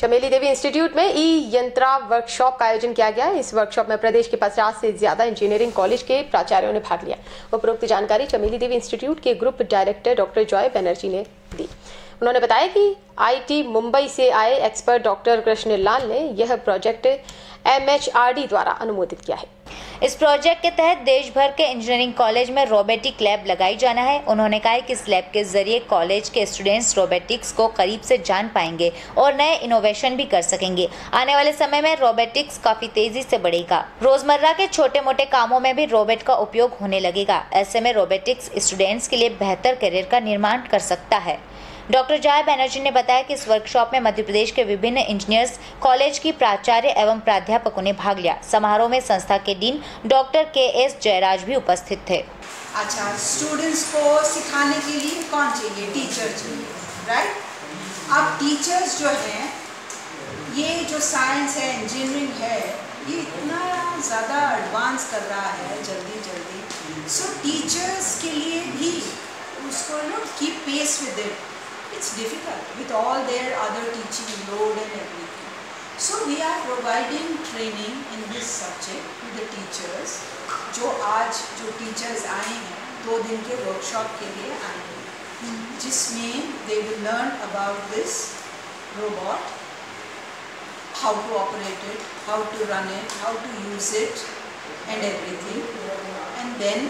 चमेली देवी इंस्टीट्यूट में ई यंत्रा वर्कशॉप का आयोजन किया गया। इस वर्कशॉप में प्रदेश के पचास से ज़्यादा इंजीनियरिंग कॉलेज के प्राचार्यों ने भाग लिया। उपरोक्त जानकारी चमेली देवी इंस्टीट्यूट के group director doctor Joy Banerjee ने दी। उन्होंने बताया कि आईटी मुंबई से आए एक्सपर्ट डॉक्टर कृष्ण लाल ने यह प्रोजेक्ट एमएचआरडी द्वारा अनुमोदित किया है। इस प्रोजेक्ट के तहत देश भर के इंजीनियरिंग कॉलेज में रोबोटिक लैब लगाई जाना है। उन्होंने कहा कि इस लैब के ज़रिए कॉलेज के स्टूडेंट्स रोबोटिक्स को करीब से जान पाएँगे और नए इनोवेशन भी कर सकेंगे। आने वाले समय में रोबोटिक्स काफ़ी तेज़ी से बढ़ेगा। रोज़मर्रा के छोटे मोटे कामों में भी रोबोट का उपयोग होने लगेगा। ऐसे में रोबोटिक्स स्टूडेंट्स के लिए बेहतर करियर का निर्माण कर सकता है। डॉक्टर जय बैनर्जी ने बताया कि इस वर्कशॉप में मध्य प्रदेश के विभिन्न इंजीनियर्स कॉलेज की प्राचार्य एवं प्राध्यापकों ने भाग लिया। समारोह में संस्था के dean doctor K S Jayaraj भी उपस्थित थे। अच्छा स्टूडेंट्स को सिखाने के लिए कौन चाहिए? टीचर चाहिए राइट अब टीचर्स जो हैं, ये जो साइंस है इंजीनियरिंग है, ये इतना ज़्यादा एडवांस कर रहा है जल्दी जल्दी। सो टीचर्स के लिए भी उसको no keep pace with it it's difficult with all their other teaching load and everything. So we are providing training in this subject to the teachers जो आज जो टीचर्स आए हैं दो दिन के वर्कशॉप के लिए आए हैं जिसमें they will learn about this robot how to operate it, how to run it, how to use it and everything and then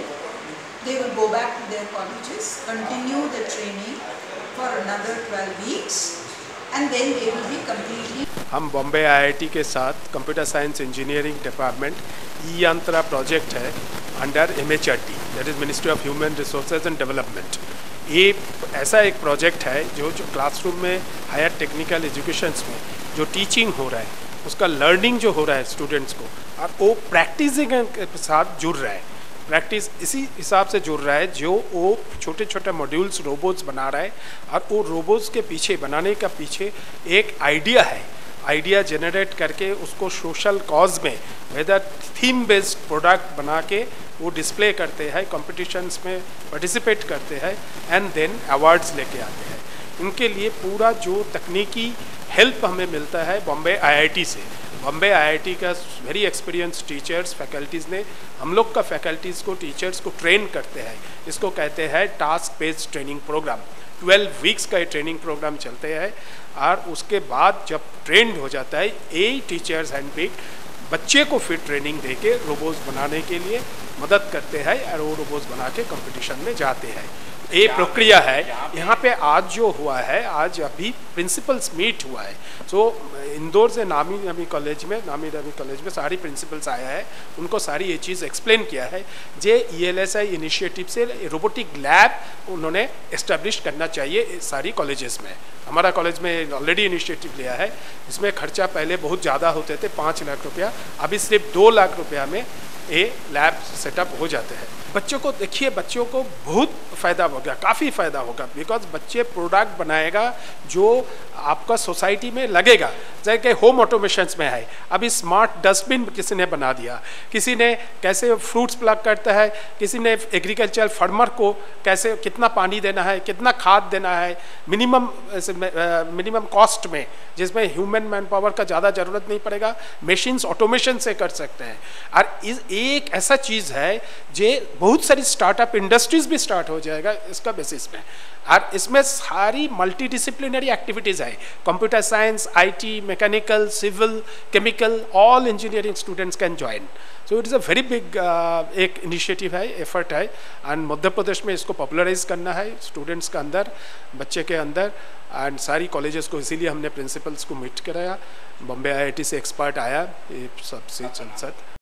they will go back to their colleges, continue the training for another 12 weeks, and then they will be completely हम Bombay IIT के साथ computer science engineering department e Yantra project है under M H R D that is ministry of human resources and development ये ऐसा एक project है जो जो क्लासरूम में हायर टेक्निकल एजुकेशन में जो टीचिंग हो रहा है, उसका लर्निंग जो हो रहा है स्टूडेंट्स को, और वो प्रैक्टिसिंग के साथ जुड़ रहा है। प्रैक्टिस इसी हिसाब से जुड़ रहा है, जो वो छोटे छोटे मॉड्यूल्स रोबोट्स बना रहा है और वो रोबोट्स के पीछे, बनाने का पीछे एक आइडिया है। आइडिया जनरेट करके उसको सोशल कॉज में वेदर थीम बेस्ड प्रोडक्ट बना के वो डिस्प्ले करते हैं कॉम्पिटिशन्स में पार्टिसिपेट करते हैं एंड देन अवार्ड्स लेके आते हैं। इनके लिए पूरा जो तकनीकी हेल्प हमें मिलता है बॉम्बे आईआईटी से। बॉम्बे आईआईटी का वेरी एक्सपीरियंस टीचर्स फैकल्टीज़ ने, हम लोग का फैकल्टीज़ को टीचर्स को ट्रेन करते हैं। इसको कहते हैं task based training program 12 weeks का ये ट्रेनिंग प्रोग्राम चलते हैं और उसके बाद जब ट्रेंड हो जाता है ए टीचर्स हैंड पिक बच्चे को फिर ट्रेनिंग दे के रोबोट्स बनाने के लिए मदद करते हैं और वो रोबोट्स बना के कंपटीशन में जाते हैं। ये प्रक्रिया है। यहाँ पे आज जो हुआ है, आज अभी प्रिंसिपल्स मीट हुआ है। सो इंदौर से नामी नामी कॉलेज में, नामी नामी कॉलेज में सारी प्रिंसिपल्स आया है। उनको सारी ये चीज़ एक्सप्लेन किया है। J E L S I initiative से रोबोटिक लैब उन्होंने इस्टेब्लिश करना चाहिए सारी कॉलेजेस में। हमारा कॉलेज में ऑलरेडी इनिशिएटिव लिया है। इसमें खर्चा पहले बहुत ज़्यादा होते थे, पाँच लाख रुपया। अभी सिर्फ़ दो लाख रुपया में ये लैब सेटअप हो जाते हैं। बच्चों को देखिए, बच्चों को बहुत फ़ायदा होगा काफ़ी फ़ायदा होगा बिकॉज़ बच्चे प्रोडक्ट बनाएगा जो आपका सोसाइटी में लगेगा। जैसे होम ऑटोमेशंस में है, अभी स्मार्ट डस्टबिन किसी ने बना दिया, किसी ने कैसे फ्रूट्स प्लग करता है, किसी ने एग्रीकल्चर फार्मर को कैसे कितना पानी देना है, कितना खाद देना है मिनिमम मिनिमम कॉस्ट में, जिसमें ह्यूमन मैन पावर का ज़्यादा ज़रूरत नहीं पड़ेगा मशीन्स ऑटोमेशन से कर सकते हैं। और इस एक ऐसा चीज़ है जे बहुत सारी स्टार्टअप इंडस्ट्रीज़ भी स्टार्ट हो जाएगा इसका बेसिस पे। और इसमें सारी मल्टी डिसिप्लिनरी एक्टिविटीज़ है computer science IT mechanical civil chemical all engineering students can join so it is a very big एक इनिशिएटिव है एफर्ट है। एंड मध्य प्रदेश में इसको पॉपुलराइज करना है स्टूडेंट्स के अंदर, बच्चे के अंदर। एंड सारी कॉलेजेस को इसीलिए हमने प्रिंसिपल्स को मीट कराया। बॉम्बे आईआईटी से एक्सपर्ट आया। ये सबसे संसद